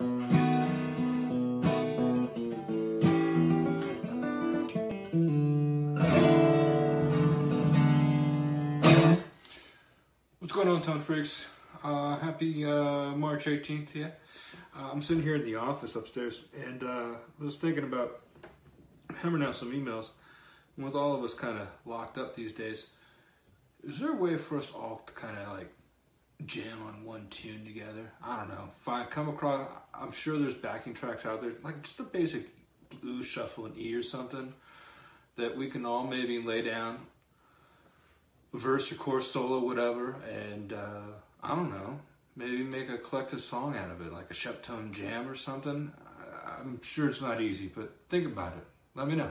What's going on, Tone Freaks? Uh, happy uh, March 18th, yeah. Uh, I'm sitting here in the office upstairs and uh, was thinking about hammering out some emails. With all of us kind of locked up these days, is there a way for us all to kind of like jam on one tune together? I don't know. If I come across, I'm sure there's backing tracks out there, like just a basic blues shuffle and E or something that we can all maybe lay down verse or chorus solo, whatever, and uh, I don't know, maybe make a collective song out of it, like a Sheptone jam or something. I'm sure it's not easy, but think about it. Let me know.